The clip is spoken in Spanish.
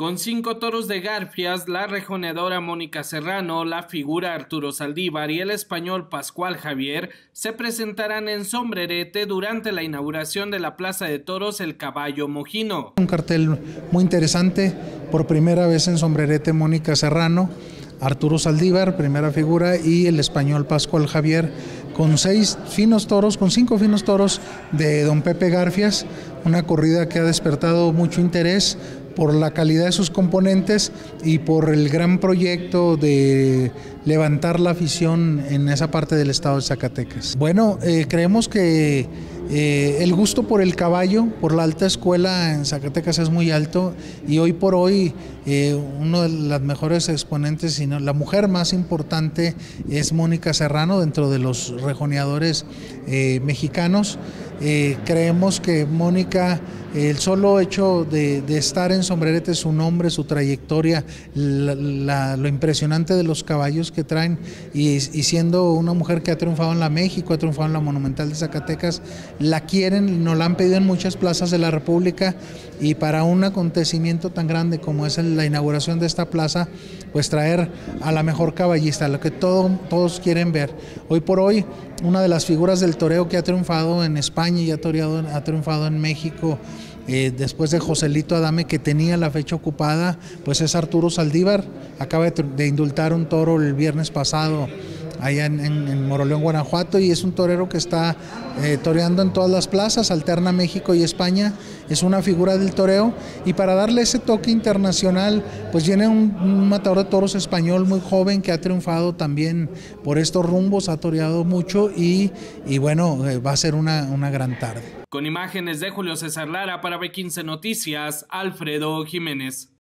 Con cinco toros de Garfias, la rejoneadora Mónica Serrano, la figura Arturo Saldívar y el español Pascual Javier se presentarán en Sombrerete durante la inauguración de la Plaza de Toros El Caballo Mojino. Un cartel muy interesante, por primera vez en Sombrerete Mónica Serrano, Arturo Saldívar, primera figura, y el español Pascual Javier, con seis finos toros, con cinco finos toros de don Pepe Garfias, una corrida que ha despertado mucho interés por la calidad de sus componentes y por el gran proyecto de levantar la afición en esa parte del estado de Zacatecas. Bueno, eh, creemos que eh, el gusto por el caballo, por la alta escuela en Zacatecas es muy alto y hoy por hoy eh, uno de las mejores exponentes, sino la mujer más importante es Mónica Serrano dentro de los rejoneadores mexicanos. creemos que Mónica el solo hecho de, estar en Sombrerete, su nombre, su trayectoria, lo impresionante de los caballos que traen y, siendo una mujer que ha triunfado en la México, ha triunfado en la Monumental de Zacatecas, la quieren, nos la han pedido en muchas plazas de la República y para un acontecimiento tan grande como es la inauguración de esta plaza, pues traer a la mejor caballista, lo que todos quieren ver. Hoy por hoy, una de las figuras del toreo que ha triunfado en España y ha, ha triunfado en México, eh, después de Joselito Adame que tenía la fecha ocupada, pues es Arturo Saldívar, acaba de, indultar un toro el viernes pasado allá en, Moroleón, Guanajuato, y es un torero que está eh, toreando en todas las plazas, alterna México y España, es una figura del toreo, y para darle ese toque internacional, pues viene un, matador de toros español muy joven que ha triunfado también por estos rumbos, ha toreado mucho y, bueno, eh, va a ser una, una gran tarde. Con imágenes de Julio César Lara para B15 Noticias, Alfredo Jiménez.